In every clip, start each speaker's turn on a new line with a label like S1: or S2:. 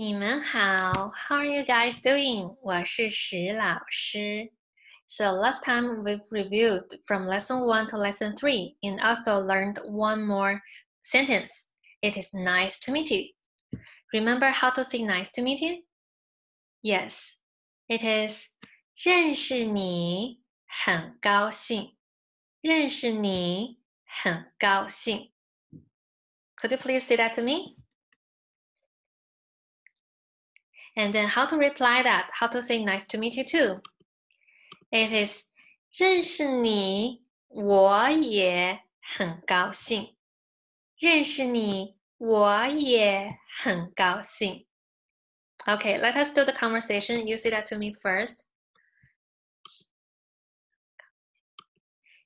S1: 你们好，How are you guys doing？我是石老师。So last time we've reviewed from lesson one to lesson three and also learned one more sentence. It is nice to meet you. Remember how to say nice to meet you? Yes, it is 认识你很高兴。认识你很高兴。Could you please say that to me? And then how to reply that? How to say nice to meet you too? It is 认识你我也很高兴。认识你我也很高兴。Okay, let us do the conversation. You say that to me first.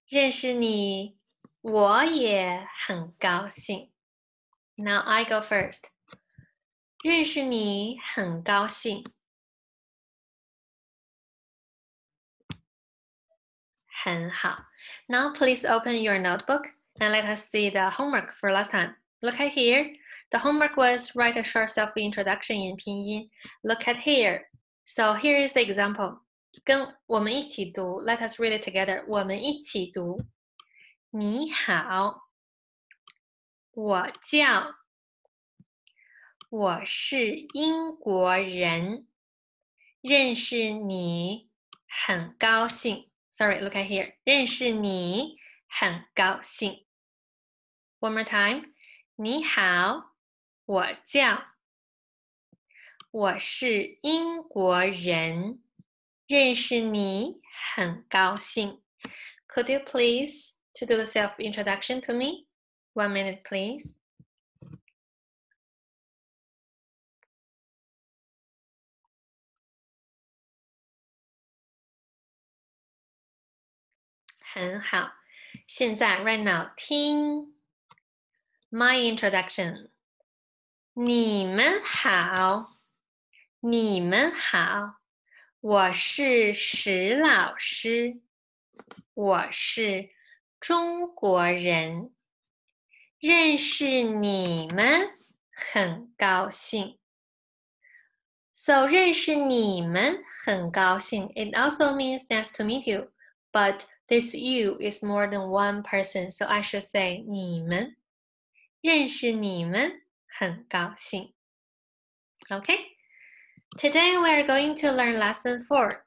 S1: 认识你我也很高兴。Now I go first. 认识你很高兴。很好。Now please open your notebook and let us see the homework for last time. Look at here. The homework was write a short self-introduction in pinyin. Look at here. So here is the example. 跟我们一起读，Let us read it together. 我们一起读。你好，我叫。 我是英国人，认识你很高兴。Sorry, look at here. 认识你很高兴。One more time. 你好，我叫。我是英国人，认识你很高兴。Could you please to do the self introduction to me? One minute, please. 很好，现在 right now 听 my introduction。你们好，你们好，我是石老师，我是中国人，认识你们很高兴。So 认识你们很高兴。It also means nice to meet you, but this you is more than one person, so I should say 你们认识你们很高兴. Okay, today we are going to learn lesson four.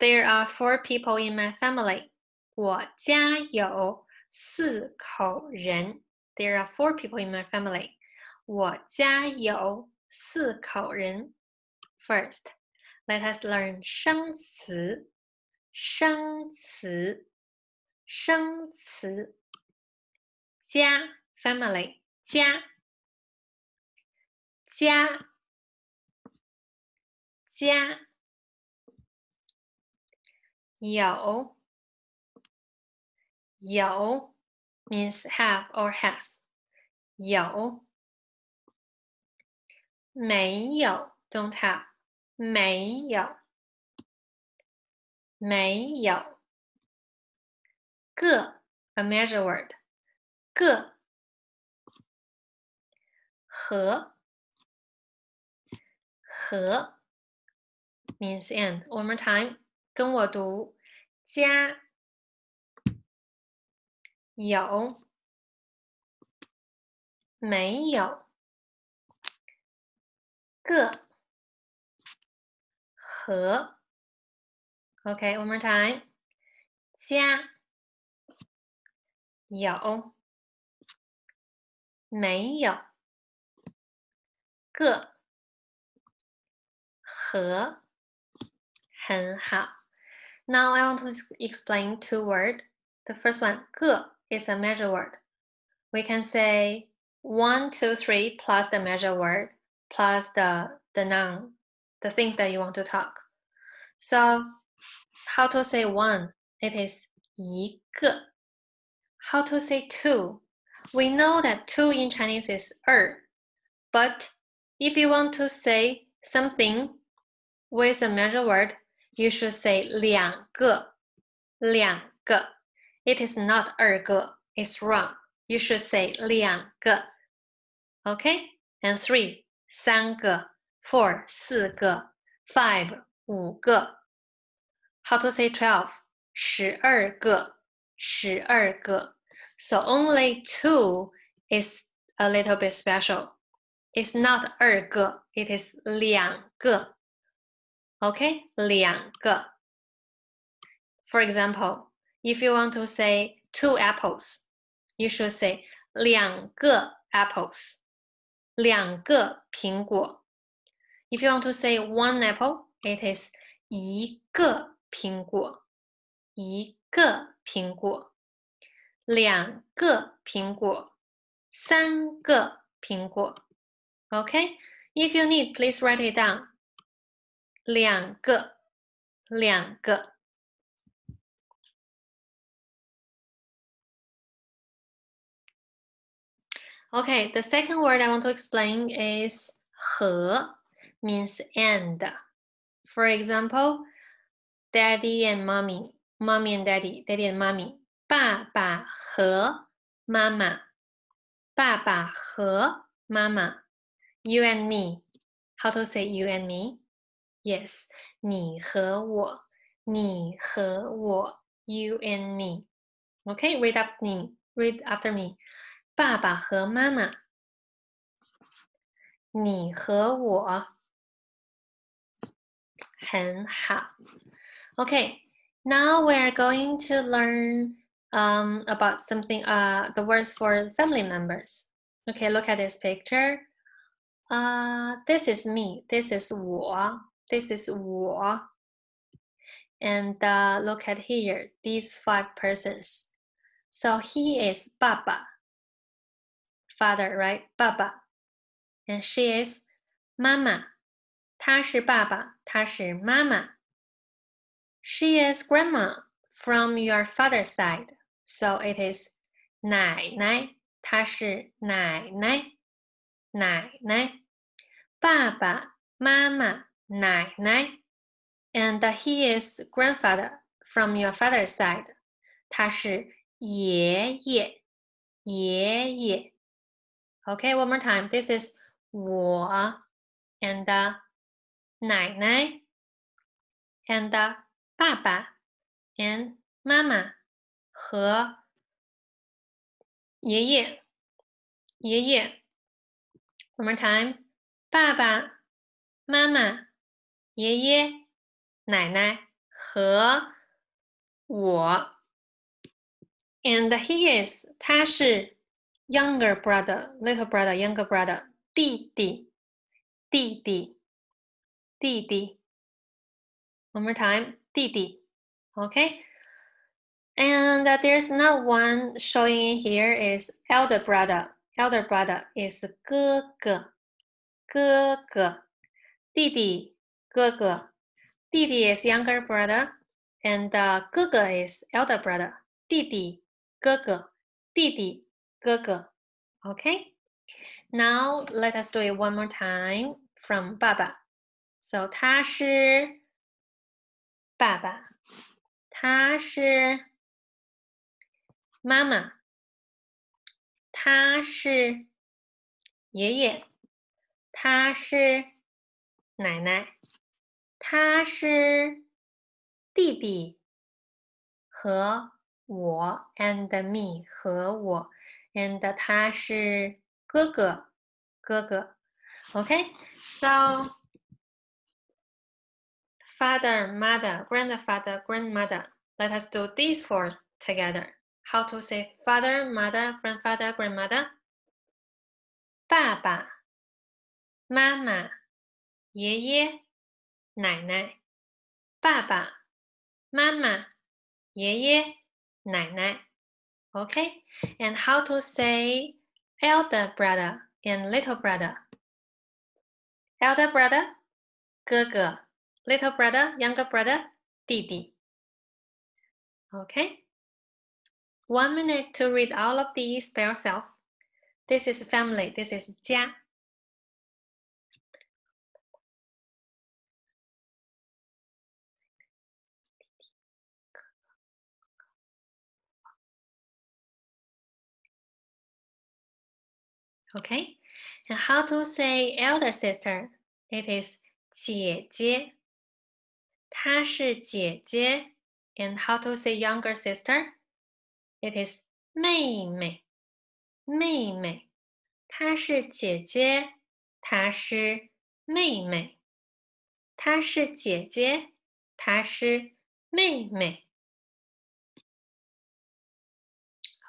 S1: There are four people in my family. 我家有四口人. There are four people in my family. 我家有四口人. First, let us learn 生词 生词，生词，家 family 家，家，家，有，有 means have or has，有，没有 don't have，没有。没有个 a measure word 个和和 means and one more time 跟我读家有没有个和 Okay, one more time. 家有没有个和很好。Now I want to explain two words. The first one, 个 is a measure word. We can say one, two, three plus the measure word plus the the noun, the things that you want to talk. So how to say one? It is 一个. How to say two? We know that two in Chinese is 二, but if you want to say something with a measure word, you should say 两个,两个. It is not 二个, it's wrong. You should say 两个. Okay? and three 三个，four 四个，five 五个。 How to say twelve？十二个，十二个。So only two is a little bit special. It's not 二个，it is 两个。OK，两个。For example, if you want to say two apples, you should say 两个 apples，两个苹果。If you want to say one apple, it is 一个 苹果，一个苹果，两个苹果，三个苹果。Okay? If you need, please write it down. 两个，两个。Okay, the second word I want to explain is 和 means and. For example, daddy and mommy, mommy and daddy, daddy and mommy. 爸爸和妈妈，爸爸和妈妈。You and me. How to say you and me? Yes, 你和我，你和我。You and me. Okay, read up me. Read after me. 爸爸和妈妈，你和我很好。 Okay, now we are going to learn um, about something, uh, the words for family members. Okay, look at this picture. Uh, this is me. This is 我. This is 我. And uh, look at here, these five persons. So he is 爸爸 father, right? 爸爸. And she is 妈妈。她是爸爸，她是妈妈。 She is grandma from your father's side. So it is 奶奶，她是奶奶，奶奶。爸爸妈妈奶奶。And he is grandfather from your father's side. 他是爷爷，爷爷。Okay, one more time. This is 我 and uh, 奶奶 and uh, 爸爸 and 妈妈和爷爷爷爷。One more time. 爸爸妈妈爷爷奶奶和我。And he is 他是 younger brother, little brother, younger brother, 弟弟，弟弟，弟弟。 One more time, 弟弟。Okay. And uh, there's not one showing here is elder brother. Elder brother is 哥哥，哥哥，弟弟，哥哥，弟弟 is younger brother, and uh, 哥哥 is elder brother. 弟弟，哥哥，弟弟。哥哥，OK。Now let us do it one more time from 爸爸。So 他是 爸爸，他是妈妈，他是爷爷，他是奶奶，他是弟弟和我 and me 和我。and 他是哥哥，哥哥。，OK，so father, mother, grandfather, grandmother. Let us do these four together. How to say father, mother, grandfather, grandmother? 爸爸、妈妈、爷爷、奶奶。爸爸妈妈、爷爷、奶奶。Okay, and how to say elder brother and little brother? Elder brother, 哥哥 little brother, younger brother, 弟弟 Okay, one minute to read all of these by yourself. This is family, this is 家 Okay, And how to say elder sister? It is 姐姐。 她是姐姐。And how to say younger sister? It is 妹妹。妹妹。她是姐姐。她是妹妹。她是姐姐。她是妹妹。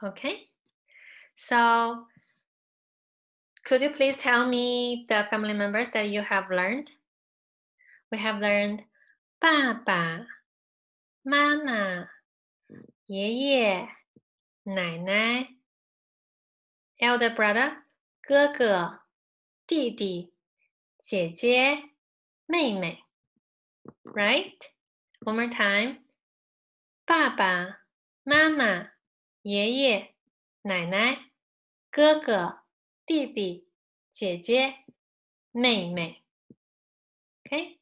S1: Okay. So could you please tell me the family members that you have learned? We have learned 爸爸、妈妈、爷爷、奶奶，elder brother 哥哥、弟弟、姐姐、妹妹。Right? One more time. 爸爸妈妈爷爷奶奶哥哥。弟弟、姐姐、妹妹。Okay?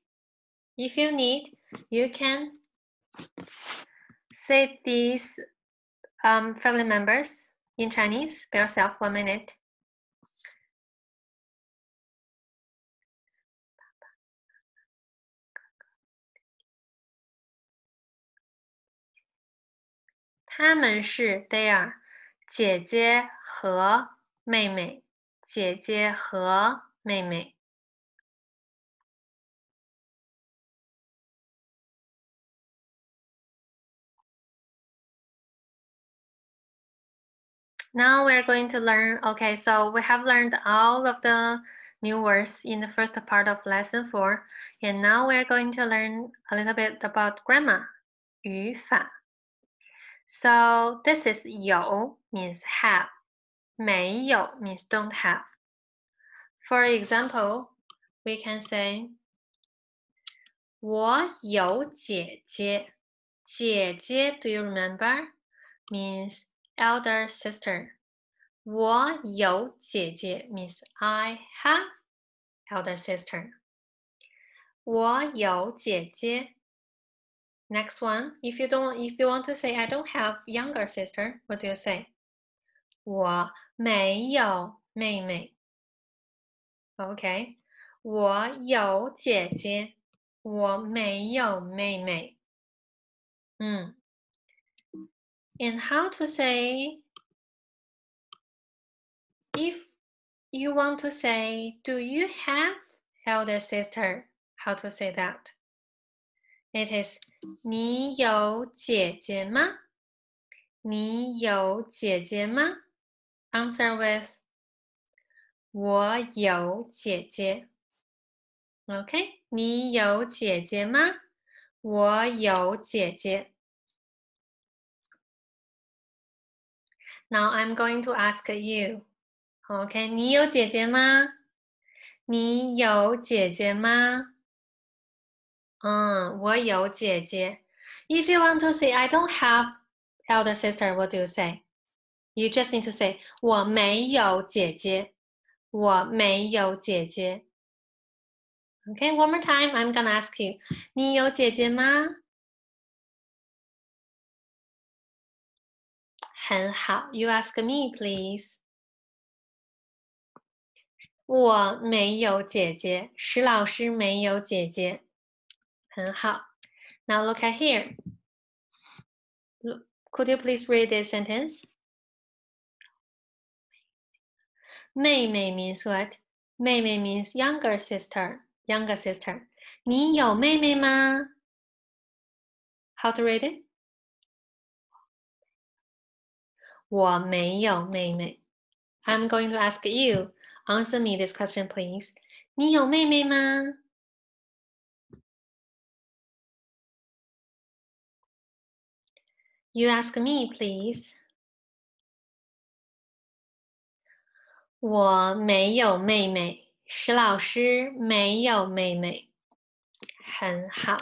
S1: If you need, you can say these um, family members in Chinese by yourself one minute. 他们是 they are 姐姐和妹妹。姐姐和妹妹。 Now we're going to learn, okay, so we have learned all of the new words in the first part of lesson four. And now we're going to learn a little bit about grammar, 语法. So this is 有 means have. 没有 means don't have. For example, we can say 我有姐姐。姐姐, do you remember? Means elder sister. 我有姐姐 means I have elder sister. 我有姐姐。Next one, if you don't, if you want to say I don't have younger sister, what do you say? 我没有妹妹。OK，我有姐姐，我没有妹妹。嗯 ，And how to say if you want to say, do you have elder sister? How to say that? It is 你有姐姐吗？你有姐姐吗？Answer with 我有姐姐。OK，你有姐姐吗？我有姐姐。 Now I'm going to ask you. OK，你有姐姐吗？你有姐姐吗？嗯，我有姐姐。If you want to say I don't have elder sister, what do you say? You just need to say 我没有姐姐，我没有姐姐。Okay, one more time. I'm gonna ask you. 你有姐姐吗？ 很好。You ask me, please. 我没有姐姐。石老师没有姐姐。很好。Now look at here. Could you please read this sentence? 妹妹 means what? 妹妹 means younger sister, younger sister. 你有妹妹吗？How to read it? 我没有妹妹。I'm going to ask you. Answer me this question, please. 你有妹妹吗？You ask me, please. 我没有妹妹，石老师没有妹妹，很好。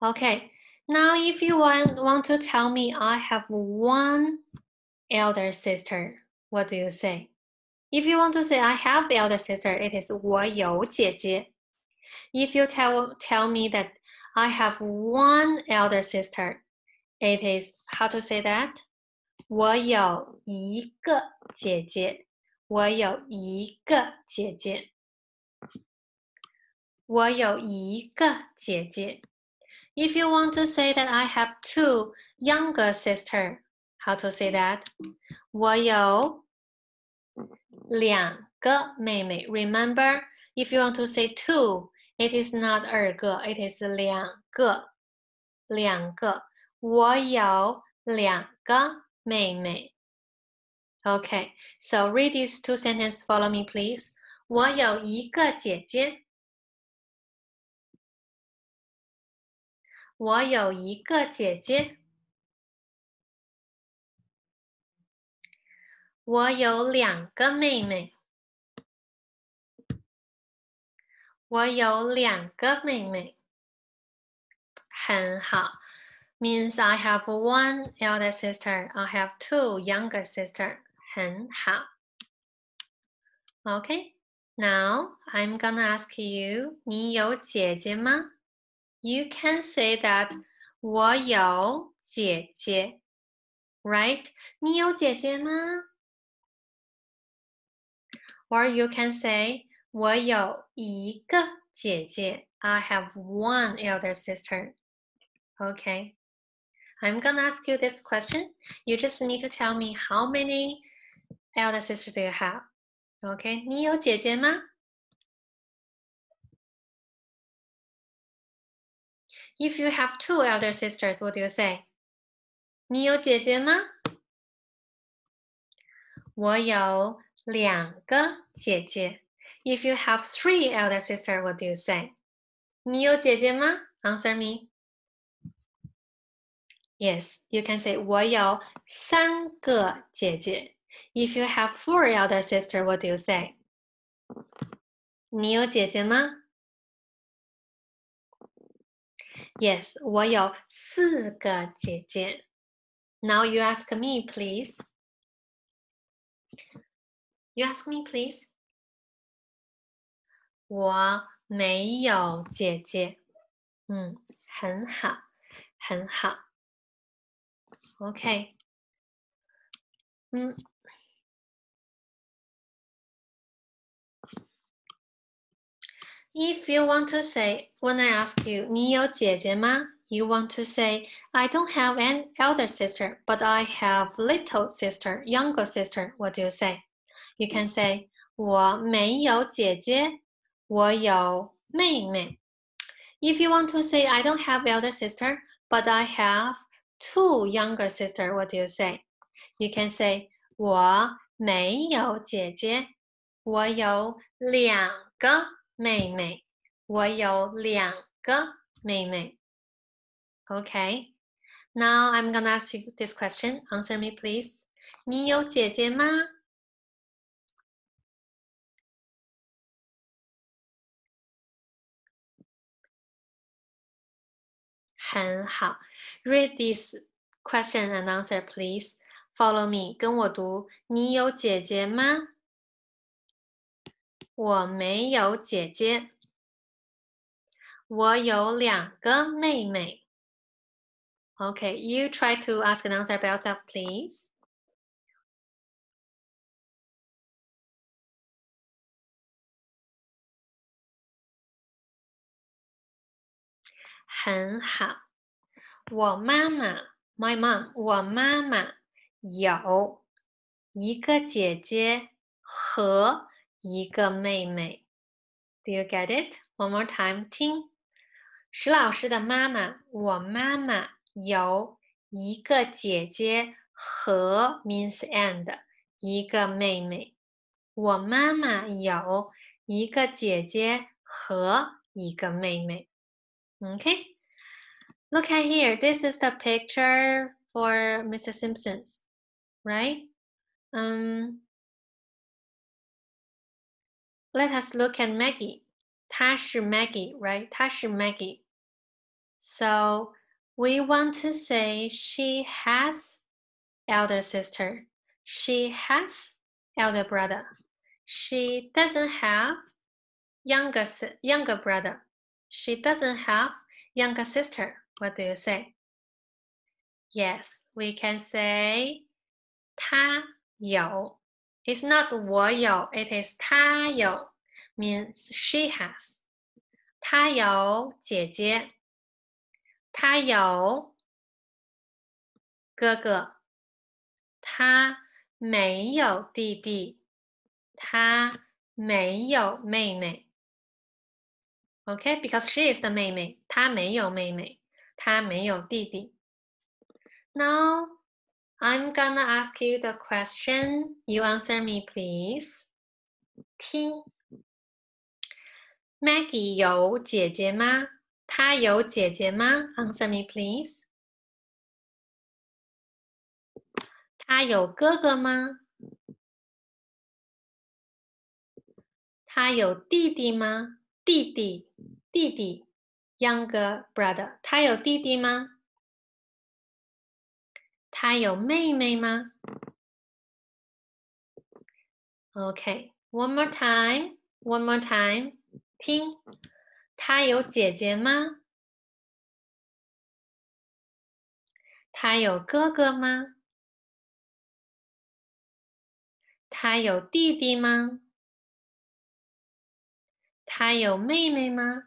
S1: Okay, now if you want want to tell me I have one elder sister, what do you say? If you want to say I have elder sister, it is 我有姐姐。If you tell tell me that I have one elder sister, it is how to say that? 我有一个姐姐。 我有一个姐姐。我有一个姐姐。 If you want to say that I have two younger sister, how to say that? 我有两个妹妹。Remember, if you want to say two, it is not 二个，it is 两个，两个。我有两个妹妹。Okay, so read these two sentences. Follow me, please. 我有一个姐姐。 我有一个姐姐。我有两个妹妹。我有两个妹妹。很好，means I have one elder sister. I have two younger sister. 很好。Okay, now I'm gonna ask you，你有姐姐吗 ？you can say that 我有姐姐，right？你有姐姐吗？Or you can say 我有一个姐姐，I have one elder sister. Okay. I'm gonna ask you this question. You just need to tell me how many elder sisters do you have. Okay. 你有姐姐吗 ？If you have two elder sisters, what do you say? 你有姐姐吗？我有两个姐姐。If you have three elder sisters, what do you say? 你有姐姐吗？Answer me. Yes, you can say 我有三个姐姐。If you have four elder sisters, what do you say? 你有姐姐吗 ？Yes，我有四个姐姐。Now you ask me, please. You ask me, please. 我没有姐姐。嗯，很好，很好。OK。嗯。 If you want to say, when I ask you, 你有姐姐吗? You want to say, I don't have an elder sister, but I have little sister, younger sister. What do you say? You can say, 我没有姐姐，我有妹妹。If you want to say, I don't have elder sister, but I have two younger sister, what do you say? You can say, 我没有姐姐，我有两个 妹妹，我有两个妹妹。Okay. Now I'm gonna ask you this question. Answer me, please. 你有姐姐吗？很好。Read this question and answer, please. Follow me. 跟我读。你有姐姐吗？ 我没有姐姐，我有两个妹妹。Okay, you try to ask an answer by yourself, please. 很好，我妈妈，my mom，我妈妈有一个姐姐和。一个妹妹，Do you get it? One more time，听。石老师的妈妈，我妈妈有一个姐姐和 means and 一个妹妹。我妈妈有一个姐姐和一个妹妹。Okay. Look at here. This is the picture for Mr. Simpsons, right? Um, let us look at Maggie. 她是 Maggie, right? 她是 Maggie. So we want to say she has elder sister. She has elder brother. She doesn't have younger younger brother. She doesn't have younger sister. What do you say? Yes, we can say 她有 It's not 我有，it is 她有，means she has。她有姐姐，她有哥哥，她没有弟弟，她没有妹妹。Okay, because she is the 妹妹，她没有妹妹，她没有弟弟。Now I'm gonna ask you the question. You answer me, please. 听，Maggie 有姐姐吗？她有姐姐吗？Answer me, please. 她有哥哥吗？她有弟弟吗？弟弟，弟弟，younger brother。他有弟弟吗？ 他有妹妹吗？OK，one more time，one more time，听，他有姐姐吗？他有哥哥吗？他有弟弟吗？他有妹妹吗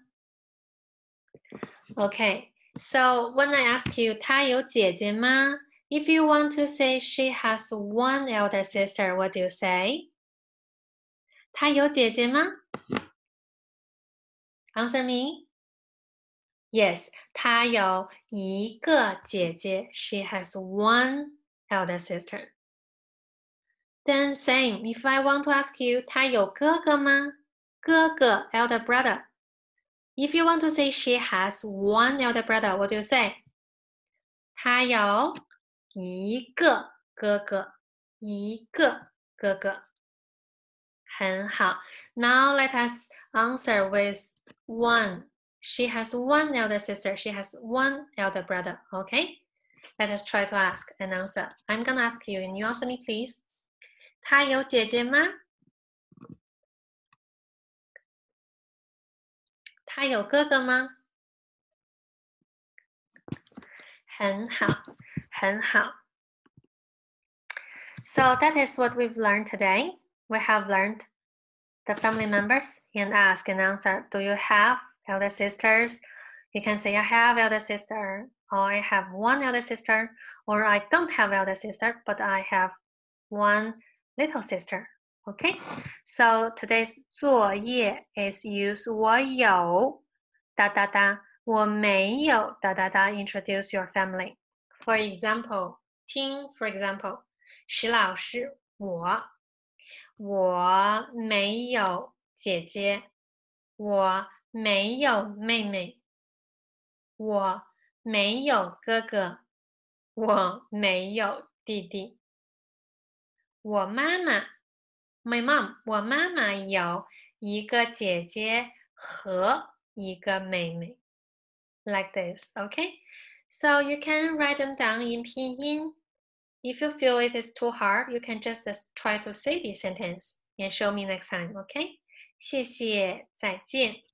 S1: ？Okay, so when I ask you 他有姐姐吗 ？If you want to say she has one elder sister, what do you say? 她有姐姐吗？Answer me. Yes, 她有一个姐姐。She has one elder sister. Then same. If I want to ask you 她有哥哥吗？哥哥 elder brother. If you want to say she has one elder brother, what do you say? 她有 一个哥哥，一个哥哥。很好。Now let us answer with one. She has one elder sister. She has one elder brother. Okay? Let us try to ask and answer. I'm gonna ask you, and you answer me, please. 她有姐姐吗？他有哥哥吗？很好， 很好。So that is what we've learned today. We have learned the family members and ask and answer. Do you have elder sisters? You can say I have elder sister, or I have one elder sister, or I don't have elder sister, but I have one little sister. Okay, so today's 作业 is use 我有哒哒哒，我没有哒哒哒 introduce your family. For example, 听 for example，石老师，我我没有姐姐，我没有妹妹，我没有哥哥，我没有弟弟，我妈妈。My mom，我妈妈有一个姐姐和一个妹妹，like this, okay? So you can write them down in 拼音. If you feel it is too hard, you can just try to say this sentence and show me next time, okay? 谢谢，再见。